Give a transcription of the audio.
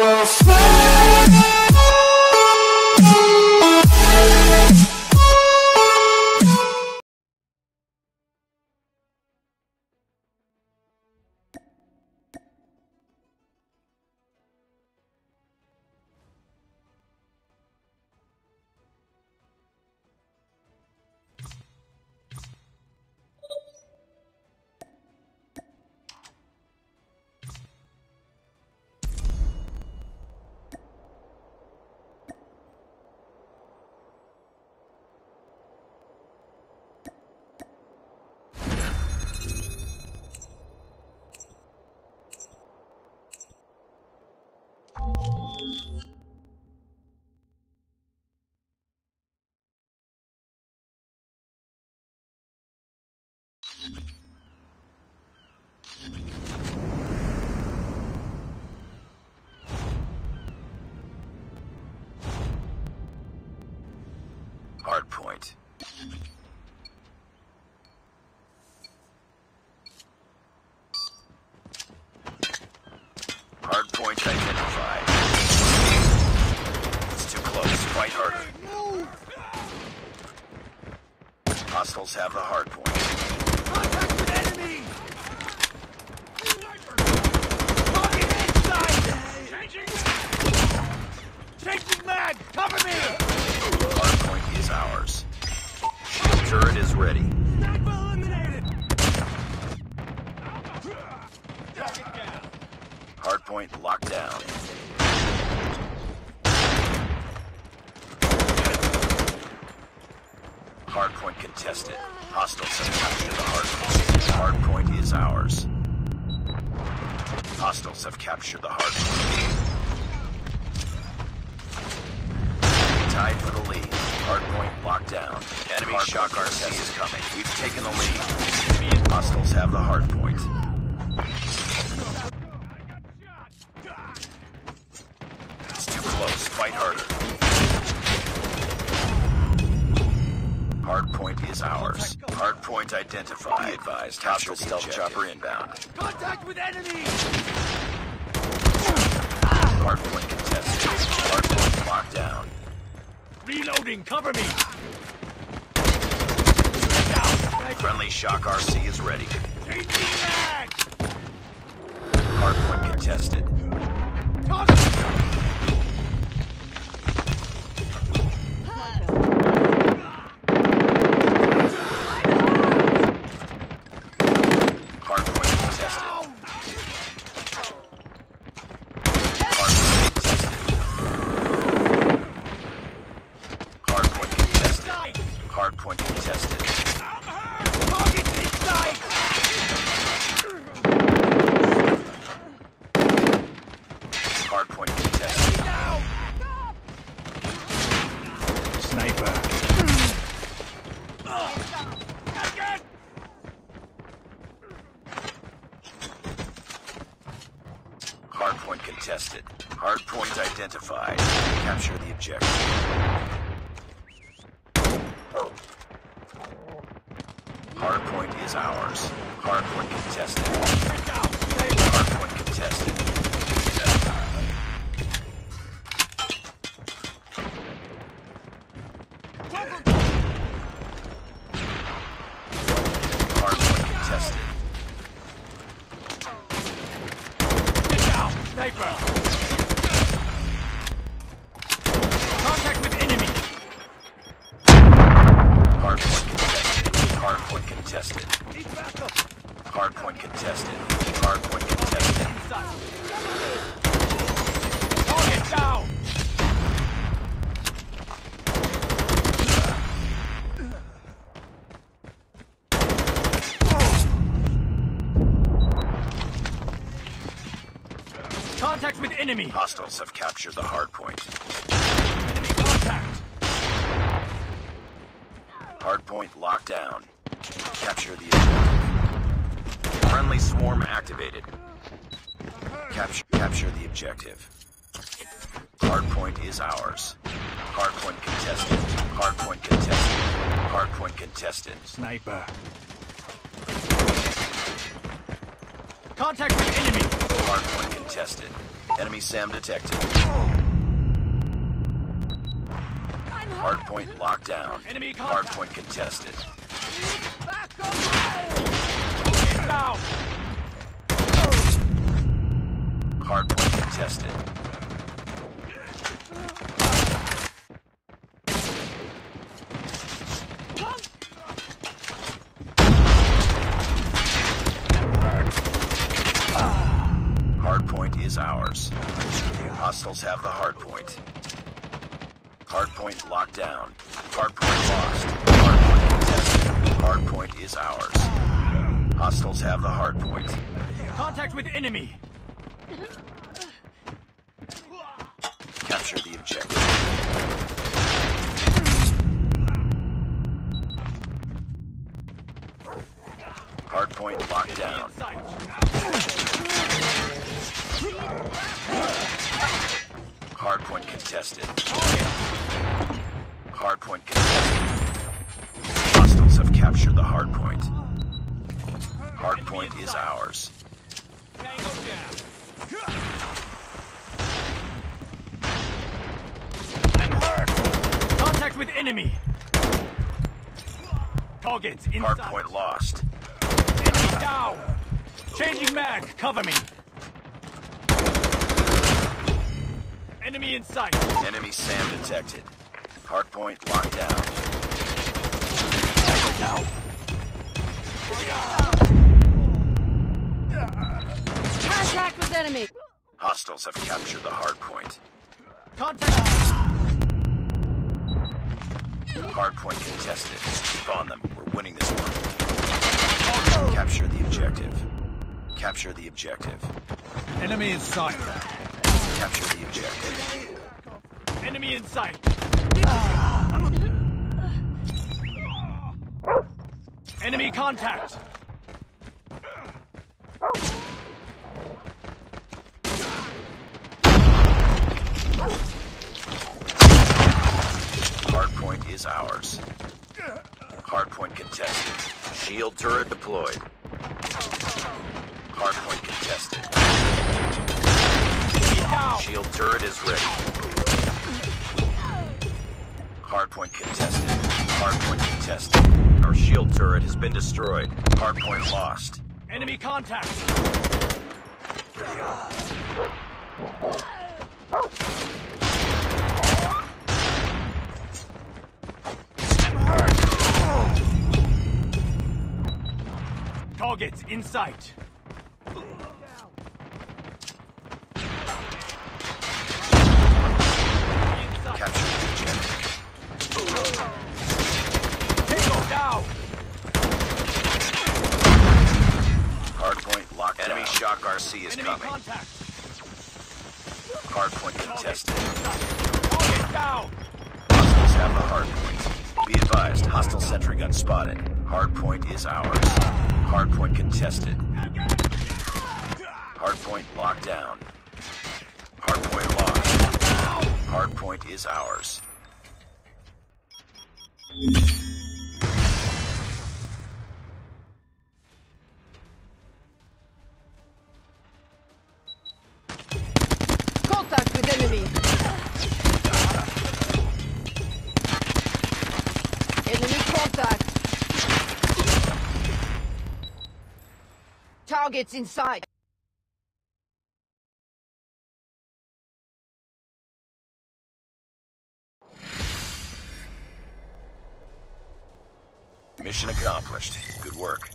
will Have the hardpoint. Contact with enemy! Contested. Hostiles have captured the hardpoint. Hardpoint is ours. Hostiles have captured the hardpoint. Tied for the lead. Hardpoint locked down. Enemy shock RC is coming. We've taken the lead. Hostiles have the hardpoint. It's identified. Be advised. Hostile stealth chopper inbound. Contact with enemy! Hardpoint contested. Hardpoint locked down. Reloading! Cover me! Friendly shock RC is ready. Changing mag! Hardpoint contested. Target! Hardpoint contested. Hardpoint contested. Hardpoint contested. Hardpoint contested. Target inside! Hardpoint contested. Sniper! Again! Hardpoint contested. Hardpoint identified. Capture the objective. Hardpoint is ours. Hardpoint contested. Hardpoint contested. Hardpoint contested. Get down! Sniper! Contact with enemy! Hardpoint contested. Hardpoint contested. Need backup! Hardpoint contested. Hardpoint contested. Target down! Contact with enemy! Hostiles have captured the hardpoint. Enemy contact! Hardpoint locked down. Capture the objective. Friendly swarm activated. Capture, capture the objective. Hardpoint is ours. Hardpoint contested. Hardpoint contested. Hardpoint contested. Sniper! Contact with enemy! Hardpoint contested. Enemy SAM detected. Hardpoint locked down. Enemy contact. Hardpoint contested. Target down. Hardpoint contested. Hardpoint is ours. Hostiles have the hardpoint. Hardpoint locked down. Hardpoint lost. Hardpoint contested. Hardpoint is ours. Hostiles have the hardpoint. Contact with enemy. Capture the objective. Hardpoint locked down. Contested. Hardpoint contested. Hostiles have captured the hardpoint. Hardpoint is ours. Contact with enemy. Targets inside. Hardpoint lost. Enemy down. Changing mag. Cover me. Enemy in sight. Enemy SAM detected. Hardpoint locked down. Now. Contact with enemy. Hostiles have captured the hardpoint. Contact. Hardpoint contested. Keep on them. We're winning this one. Capture the objective. Capture the objective. Enemy in sight. Capture the objective. Enemy in sight. Enemy contact. Hardpoint is ours. Hardpoint contested. Shield turret deployed. Hardpoint contested. Shield turret is ready. Hardpoint contested. Hardpoint contested. Our shield turret has been destroyed. Hardpoint lost. Enemy contact. Targets in sight. Inside. Capture the objective. Tango down. Hardpoint shock RC is Enemy coming. contact. Hardpoint contested. Target down. Hostiles have the hardpoint. Be advised, hostile sentry gun spotted. Hardpoint is ours. Hardpoint contested. Hardpoint locked down. Hardpoint locked. Hardpoint is ours. Targets in sight. Mission accomplished. Good work.